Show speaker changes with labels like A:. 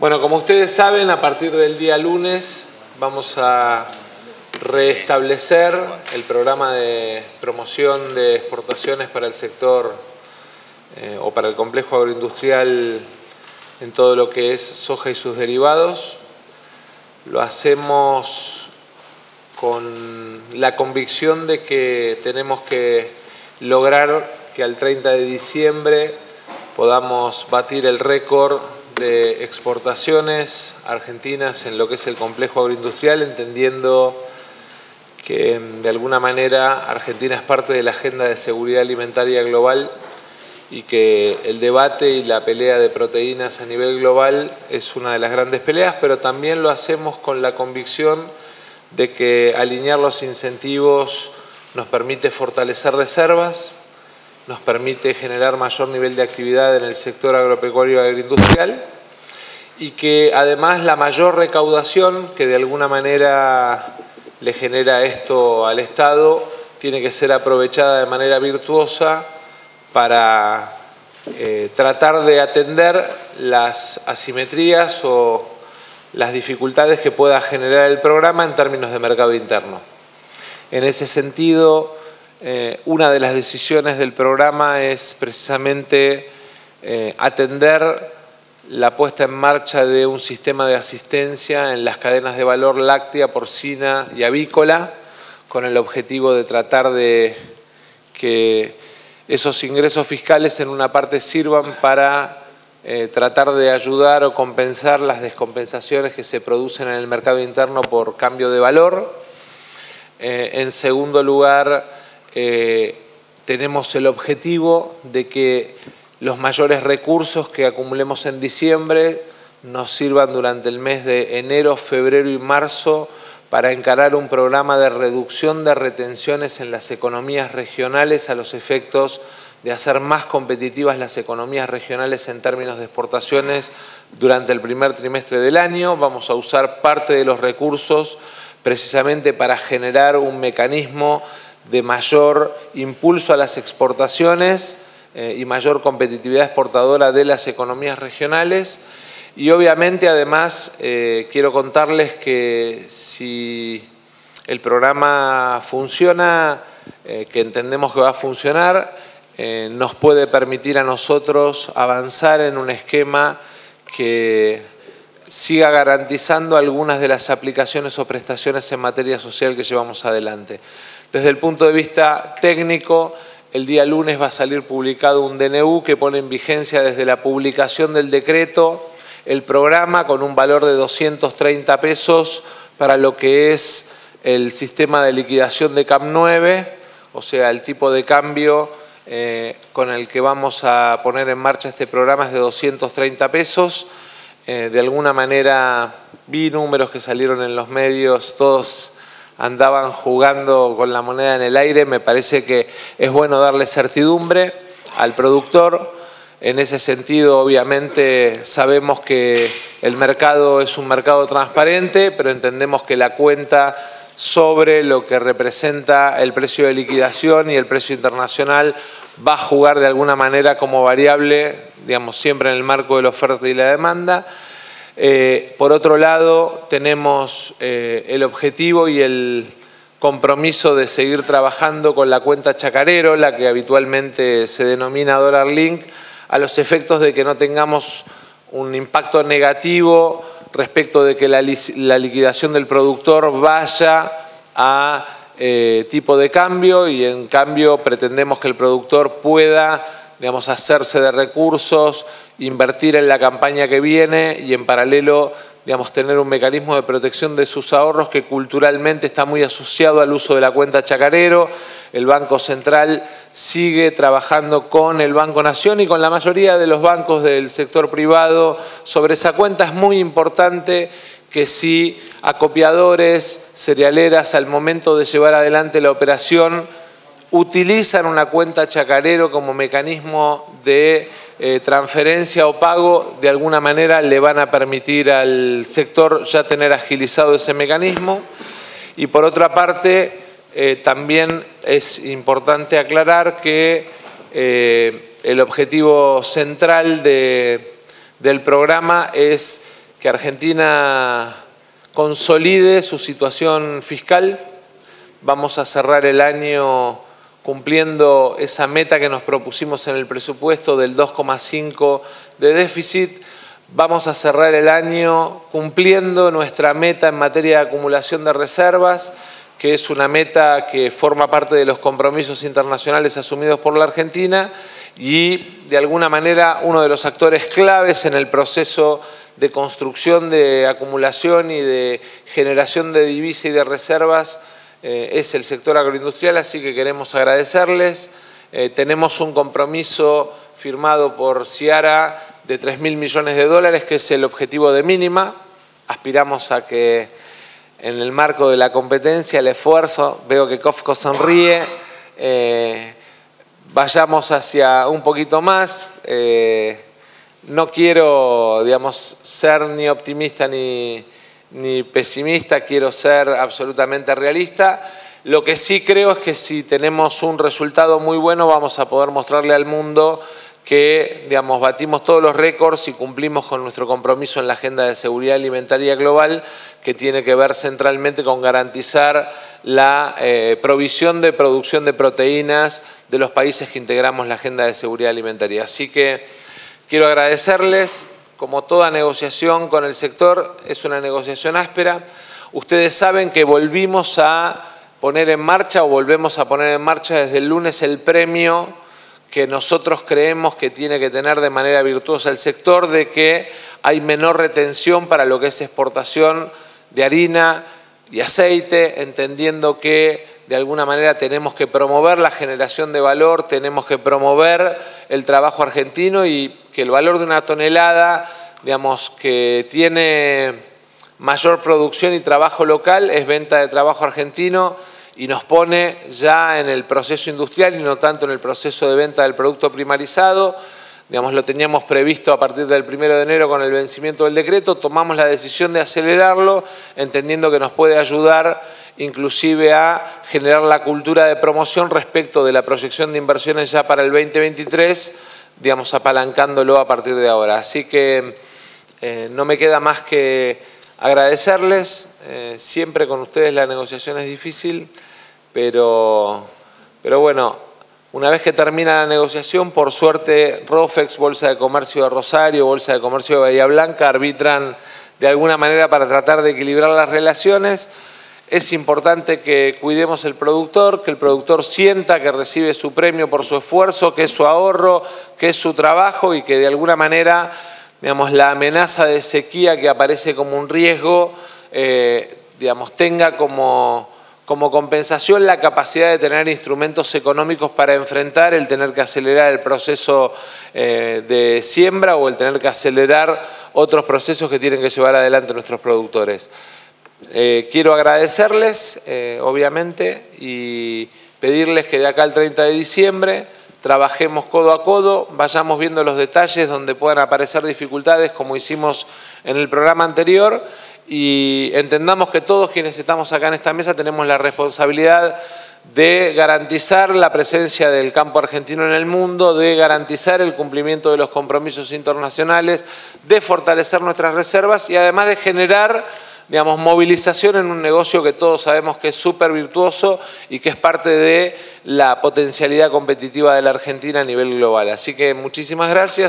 A: Bueno, como ustedes saben, a partir del día lunes vamos a restablecer el programa de promoción de exportaciones para el sector eh, o para el complejo agroindustrial en todo lo que es soja y sus derivados. Lo hacemos con la convicción de que tenemos que lograr que al 30 de diciembre podamos batir el récord de exportaciones argentinas en lo que es el complejo agroindustrial, entendiendo que de alguna manera Argentina es parte de la agenda de seguridad alimentaria global y que el debate y la pelea de proteínas a nivel global es una de las grandes peleas, pero también lo hacemos con la convicción de que alinear los incentivos nos permite fortalecer reservas, nos permite generar mayor nivel de actividad en el sector agropecuario y agroindustrial y que además la mayor recaudación que de alguna manera le genera esto al Estado tiene que ser aprovechada de manera virtuosa para eh, tratar de atender las asimetrías o las dificultades que pueda generar el programa en términos de mercado interno. En ese sentido, eh, una de las decisiones del programa es precisamente eh, atender la puesta en marcha de un sistema de asistencia en las cadenas de valor láctea, porcina y avícola, con el objetivo de tratar de que esos ingresos fiscales en una parte sirvan para eh, tratar de ayudar o compensar las descompensaciones que se producen en el mercado interno por cambio de valor. en segundo lugar, eh, tenemos el objetivo de que los mayores recursos que acumulemos en diciembre nos sirvan durante el mes de enero, febrero y marzo para encarar un programa de reducción de retenciones en las economías regionales a los efectos de hacer más competitivas las economías regionales en términos de exportaciones durante el primer trimestre del año. Vamos a usar parte de los recursos precisamente para generar un mecanismo de mayor impulso a las exportaciones eh, y mayor competitividad exportadora de las economías regionales. Y obviamente además eh, quiero contarles que si el programa funciona, eh, que entendemos que va a funcionar, nos puede permitir a nosotros avanzar en un esquema que siga garantizando algunas de las aplicaciones o prestaciones en materia social que llevamos adelante. Desde el punto de vista técnico, el día lunes va a salir publicado un DNU que pone en vigencia desde la publicación del decreto el programa con un valor de 230 pesos para lo que es el sistema de liquidación de CAM 9, o sea, el tipo de cambio eh, con el que vamos a poner en marcha este programa es de 230 pesos. Eh, de alguna manera vi números que salieron en los medios, todos andaban jugando con la moneda en el aire, me parece que es bueno darle certidumbre al productor. En ese sentido, obviamente, sabemos que el mercado es un mercado transparente, pero entendemos que la cuenta sobre lo que representa el precio de liquidación y el precio internacional va a jugar de alguna manera como variable, digamos, siempre en el marco de la oferta y la demanda. Eh, por otro lado, tenemos eh, el objetivo y el compromiso de seguir trabajando con la cuenta chacarero, la que habitualmente se denomina dólar link, a los efectos de que no tengamos un impacto negativo respecto de que la, liquidación del productor vaya a eh, tipo de cambio y en cambio pretendemos que el productor pueda digamos, hacerse de recursos, invertir en la campaña que viene y en paralelo digamos, tener un mecanismo de protección de sus ahorros que culturalmente está muy asociado al uso de la cuenta chacarero. El Banco Central sigue trabajando con el Banco Nación y con la mayoría de los bancos del sector privado sobre esa cuenta. Es muy importante que si acopiadores, cerealeras, al momento de llevar adelante la operación, utilizan una cuenta chacarero como mecanismo de eh, transferencia o pago, de alguna manera le van a permitir al sector ya tener agilizado ese mecanismo. Y por otra parte, eh, también es importante aclarar que eh, el objetivo central del programa es que Argentina consolide su situación fiscal. Vamos a cerrar el año cumpliendo esa meta que nos propusimos en el presupuesto del 2,5 de déficit. Vamos a cerrar el año cumpliendo nuestra meta en materia de acumulación de reservas, que es una meta que forma parte de los compromisos internacionales asumidos por la Argentina y de alguna manera uno de los actores claves en el proceso de construcción de acumulación y de generación de divisa y de reservas eh, es el sector agroindustrial, así que queremos agradecerles. Eh, tenemos un compromiso firmado por Ciara de 3 mil millones de dólares, que es el objetivo de mínima. Aspiramos a que en el marco de la competencia, el esfuerzo, veo que Kofco sonríe, eh, vayamos hacia un poquito más. no quiero, digamos, ser ni optimista ni ni pesimista, quiero ser absolutamente realista. Lo que sí creo es que si tenemos un resultado muy bueno vamos a poder mostrarle al mundo que digamos, batimos todos los récords y cumplimos con nuestro compromiso en la Agenda de Seguridad Alimentaria Global, que tiene que ver centralmente con garantizar la eh, provisión de producción de proteínas de los países que integramos la Agenda de Seguridad Alimentaria. Así que quiero agradecerles como toda negociación con el sector, es una negociación áspera. Ustedes saben que volvimos a poner en marcha o volvemos a poner en marcha desde el lunes el premio que nosotros creemos que tiene que tener de manera virtuosa el sector, de que hay menor retención para lo que es exportación de harina y aceite, entendiendo que de alguna manera tenemos que promover la generación de valor, tenemos que promover el trabajo argentino y que el valor de una tonelada, digamos, que tiene mayor producción y trabajo local es venta de trabajo argentino y nos pone ya en el proceso industrial y no tanto en el proceso de venta del producto primarizado. Digamos, lo teníamos previsto a partir del 1 de enero con el vencimiento del decreto, tomamos la decisión de acelerarlo, entendiendo que nos puede ayudar inclusive a generar la cultura de promoción respecto de la proyección de inversiones ya para el 2023 digamos, apalancándolo a partir de ahora. Así que eh, no me queda más que agradecerles. Eh, siempre con ustedes la negociación es difícil, pero, pero bueno, una vez que termina la negociación, por suerte, ROFEX, Bolsa de Comercio de Rosario, Bolsa de Comercio de Bahía Blanca, arbitran de alguna manera para tratar de equilibrar las relaciones. Es importante que cuidemos el productor, que el productor sienta que recibe su premio por su esfuerzo, que es su ahorro, que es su trabajo y que de alguna manera digamos, la amenaza de sequía que aparece como un riesgo eh, digamos, tenga como, como compensación la capacidad de tener instrumentos económicos para enfrentar el tener que acelerar el proceso eh, de siembra o el tener que acelerar otros procesos que tienen que llevar adelante nuestros productores. Eh, quiero agradecerles, eh, obviamente, y pedirles que de acá al 30 de diciembre trabajemos codo a codo, vayamos viendo los detalles donde puedan aparecer dificultades, como hicimos en el programa anterior, y entendamos que todos quienes estamos acá en esta mesa tenemos la responsabilidad de garantizar la presencia del campo argentino en el mundo, de garantizar el cumplimiento de los compromisos internacionales, de fortalecer nuestras reservas y además de generar digamos, movilización en un negocio que todos sabemos que es súper virtuoso y que es parte de la potencialidad competitiva de la Argentina a nivel global. Así que muchísimas gracias.